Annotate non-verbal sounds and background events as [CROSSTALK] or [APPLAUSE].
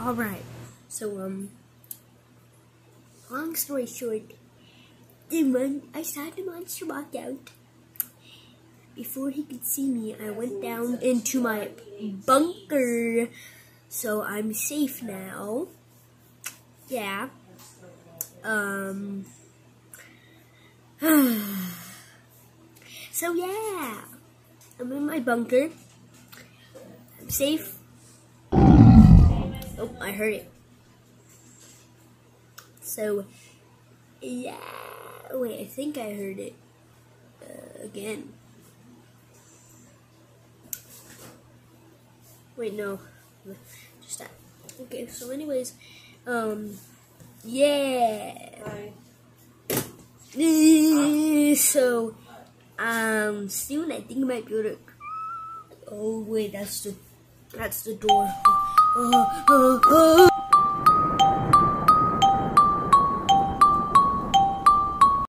Alright, so, um, long story short, the mon- I saw the monster walk out. Before he could see me, I went down into my bunker. So I'm safe now. Yeah. Um. [SIGHS] so yeah. I'm in my bunker. I'm safe. I heard it. So, yeah. Wait, I think I heard it uh, again. Wait, no. Just that. Okay, so anyways, um, yeah. [LAUGHS] So, um, soon I think I might be able to. Oh wait, that's the that's the door. Oh, oh, oh.